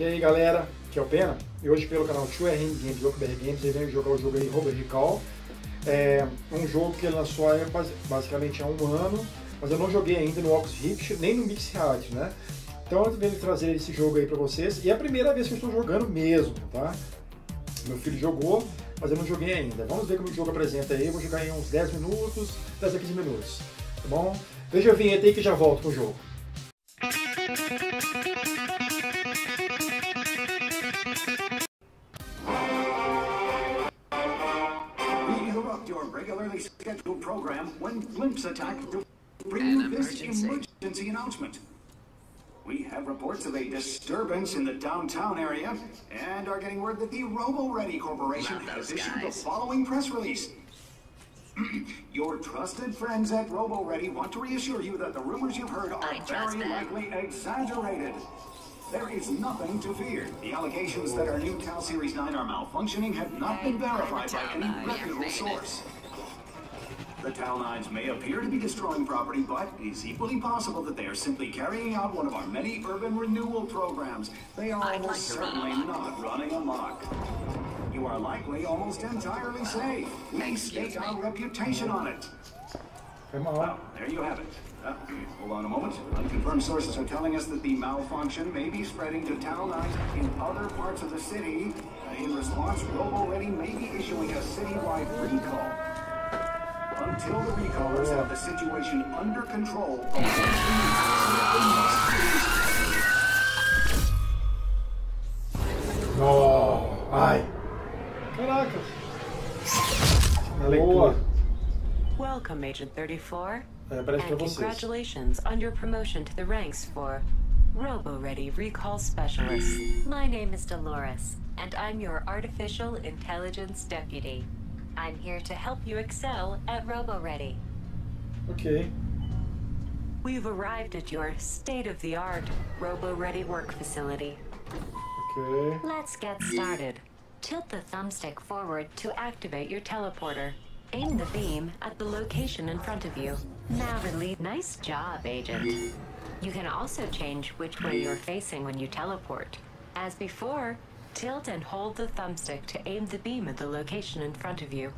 E aí galera, aqui é o Pena, e hoje pelo canal 2RM Games, BR Games, eu venho jogar o jogo aí Robert Recall. É um jogo que ele lançou basicamente há um ano, mas eu não joguei ainda no Oculus Rift, nem no Mix Reality, né? Então eu venho trazer esse jogo aí pra vocês, e é a primeira vez que eu estou jogando mesmo, tá? Meu filho jogou, mas eu não joguei ainda. Vamos ver como o jogo apresenta aí, eu vou jogar em uns 10 minutos, 10 a 15 minutos, tá bom? Veja a vinheta aí que já volto com o jogo. Regularly scheduled program when blimps attack to bring you this emergency announcement. We have reports of a disturbance in the downtown area and are getting word that the Robo-Ready Corporation has issued guys. the following press release. Your trusted friends at Robo-Ready want to reassure you that the rumors you've heard are very them. likely exaggerated. There is nothing to fear. The allegations that our new TAL Series 9 are malfunctioning have not been verified by any reputable source. The TAL 9s may appear to be destroying property, but it is equally possible that they are simply carrying out one of our many urban renewal programs. They are almost like certainly not running amok. You are likely almost entirely safe. May stake our reputation on it. Come on. Well, there you have it. Uh, hold on a moment. Unconfirmed sources are telling us that the malfunction may be spreading to TAL 9s in other parts of the city. Uh, in response, Robo-Ready may be issuing a citywide recall. Until the recallers have the situation under control, Oh, ai. Caraca. Boa. Welcome, Agent 34. É, and congratulations on your promotion to the ranks for Robo-Ready Recall Specialist. My name is Dolores, and I'm your Artificial Intelligence Deputy. I'm here to help you excel at Robo-Ready. Okay. We've arrived at your state-of-the-art Robo-Ready work facility. Okay. Let's get started. Tilt the thumbstick forward to activate your teleporter. Aim the beam at the location in front of you. Now release. Nice job, Agent. You can also change which way you're facing when you teleport. As before, tilt and hold the thumbstick to aim the beam at the location in front of you.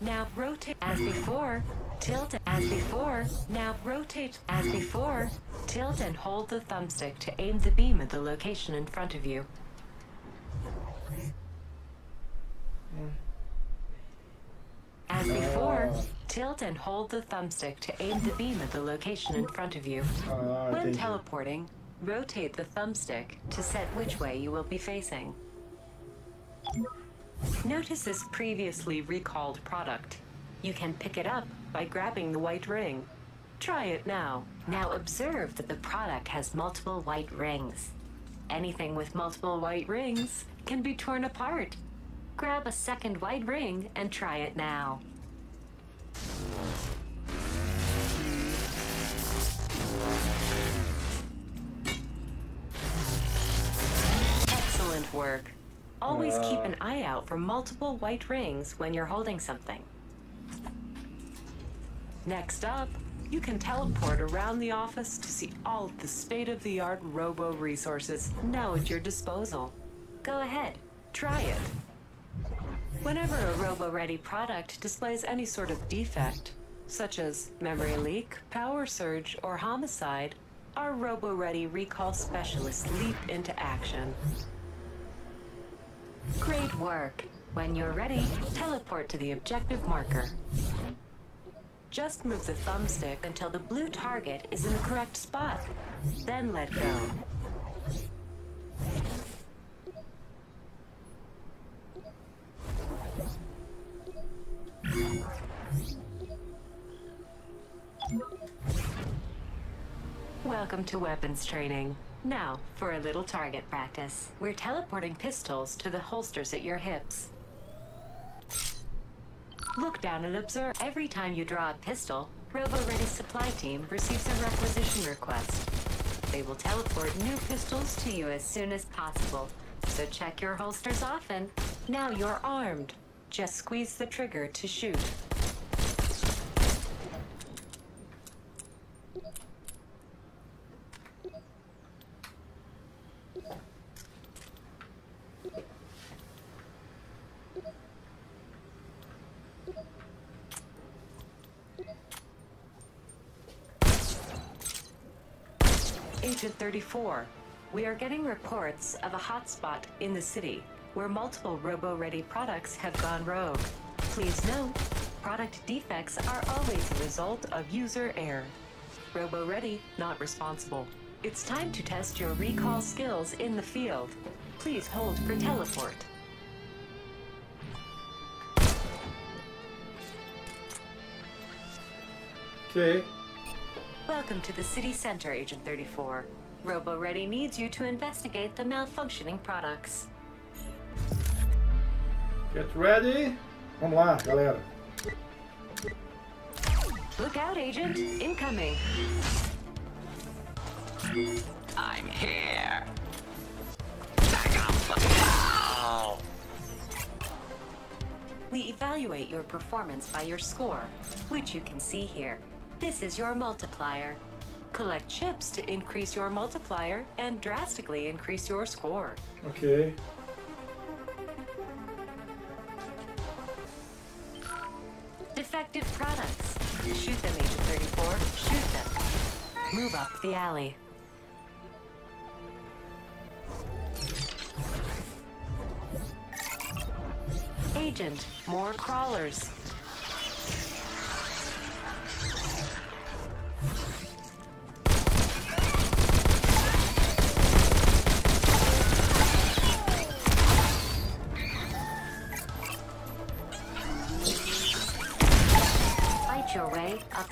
Now rotate as before. Tilt as before. Now rotate as before. Tilt and hold the thumbstick to aim the beam at the location in front of you. As before, tilt and hold the thumbstick to aim the beam at the location in front of you. When teleporting, rotate the thumbstick to set which way you will be facing. Notice this previously recalled product. You can pick it up by grabbing the white ring. Try it now. Now observe that the product has multiple white rings. Anything with multiple white rings can be torn apart Grab a second white ring and try it now. Excellent work. Always uh. keep an eye out for multiple white rings when you're holding something. Next up, you can teleport around the office to see all of the state-of-the-art robo resources now at your disposal. Go ahead, try it. Whenever a robo-ready product displays any sort of defect, such as memory leak, power surge, or homicide, our robo-ready recall specialists leap into action. Great work. When you're ready, teleport to the objective marker. Just move the thumbstick until the blue target is in the correct spot. Then let go. Welcome to weapons training. Now, for a little target practice. We're teleporting pistols to the holsters at your hips. Look down and observe. Every time you draw a pistol, Robo-Ready supply team receives a requisition request. They will teleport new pistols to you as soon as possible. So check your holsters often. Now you're armed. Just squeeze the trigger to shoot. Agent 34, we are getting reports of a hotspot in the city where multiple robo-ready products have gone rogue. Please note, product defects are always a result of user error. Robo-ready, not responsible. It's time to test your recall skills in the field. Please hold for teleport. Ok. Welcome to the city center, Agent 34. Robo-Ready needs you to investigate the malfunctioning products. Get ready. Vamos lá, galera. Look out, Agent! Incoming! I'm here. Back up. Ow. We evaluate your performance by your score, which you can see here. This is your multiplier. Collect chips to increase your multiplier and drastically increase your score. Ok. Defective products. Shoot them, Agent 34. Shoot them. Move up the alley. Agent, more crawlers.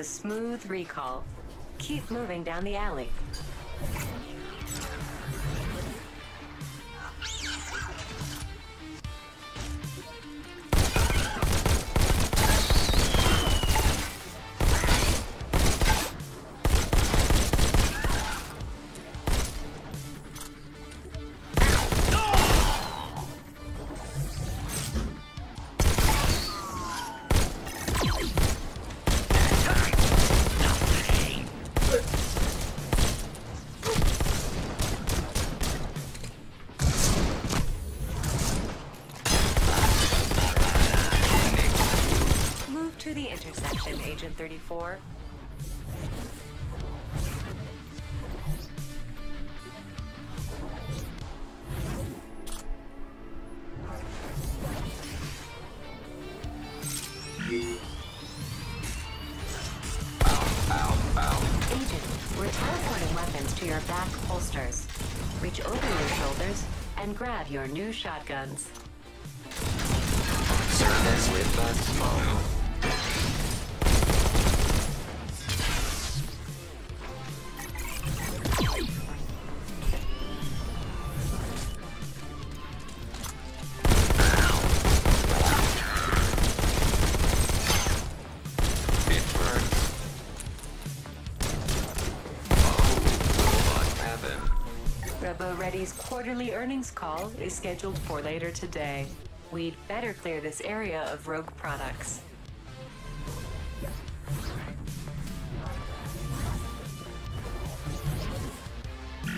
a smooth recall. Keep moving down the alley. And grab your new shotguns. Service with the smoke. Robo quarterly earnings call is scheduled for later today. We'd better clear this area of rogue products.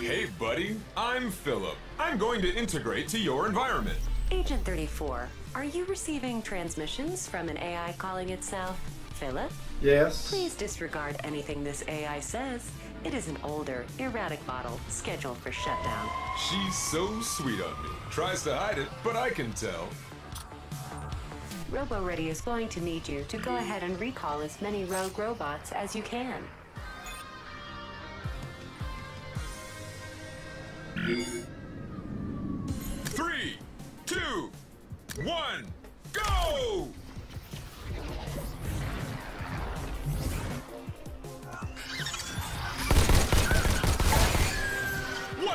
Hey, buddy, I'm Philip. I'm going to integrate to your environment. Agent 34, are you receiving transmissions from an AI calling itself Philip? Yes. Please disregard anything this AI says. It is an older, erratic model scheduled for shutdown. She's so sweet on me. Tries to hide it, but I can tell. Robo Ready is going to need you to go hmm. ahead and recall as many rogue robots as you can. Three, two, one,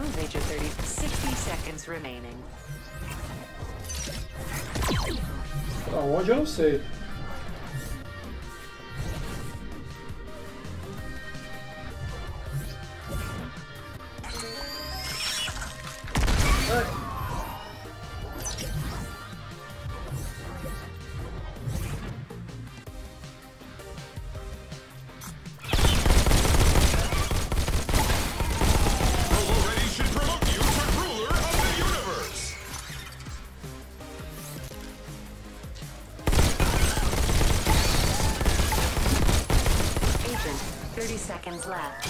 Agent 30. 60 seconds remaining. Pra onde eu não sei. Robo 30 seconds left.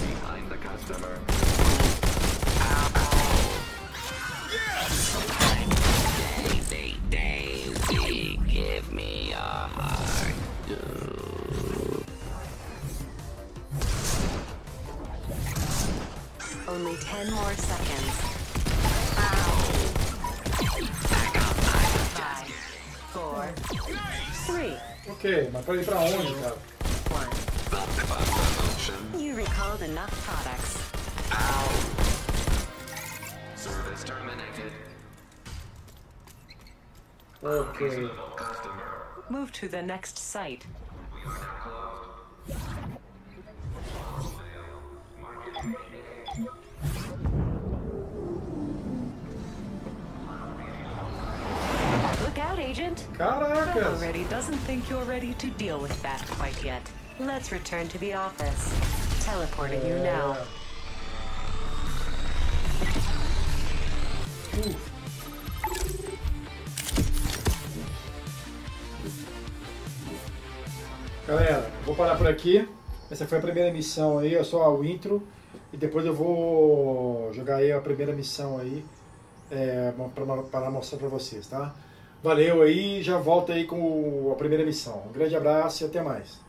behind the customer. Daisy, Daisy, give me a heart. Only 10 more seconds. Three, Ok, mas pra ir pra onde, cara? one. You recalled enough products. Service terminated. Ok. Customer. Move to the next site. Agent. Caracas! Already doesn't think you're ready to deal with that quite yet. Let's return to the office. Teleporting you now. Galera, vou parar por aqui. Essa foi a primeira missão aí, é só o intro. E depois eu vou jogar aí a primeira missão aí é, para mostrar pra vocês, tá? Valeu aí, já volto aí com a primeira missão. Um grande abraço e até mais.